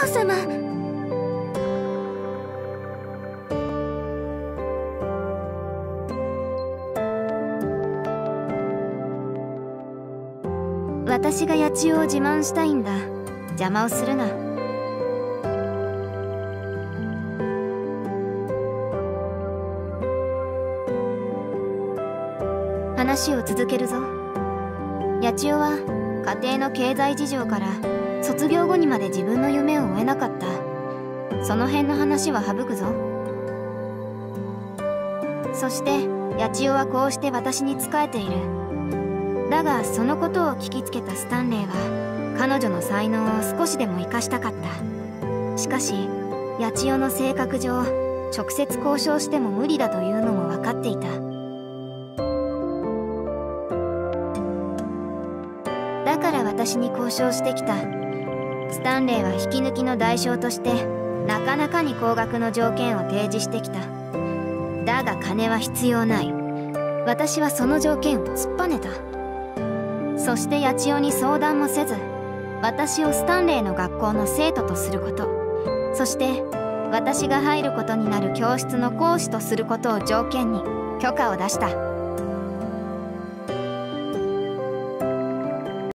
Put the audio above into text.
王様。私が八千代を自慢したいんだ。邪魔をするな。話を続けるぞ。八千代は家庭の経済事情から卒業後にまで自分の夢を追えなかった。その辺の話は省くぞ。そして八千代はこうして私に仕えている。だがそのことを聞きつけたスタンレーは彼女の才能を少しでも生かしたかった。しかし八千代の性格上直接交渉しても無理だというのも分かっていた。だから私に交渉してきた。スタンレーは引き抜きの代償としてなかなかに高額の条件を提示してきた。だが金は必要ない。私はその条件を突っぱねた。そして八千代に相談もせず私をスタンレーの学校の生徒とすること。そして私が入ることになる教室の講師とすることを条件に許可を出した。